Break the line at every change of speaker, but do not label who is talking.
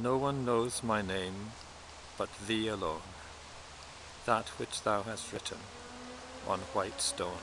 No one knows my name but thee alone, that which thou hast written on white stone.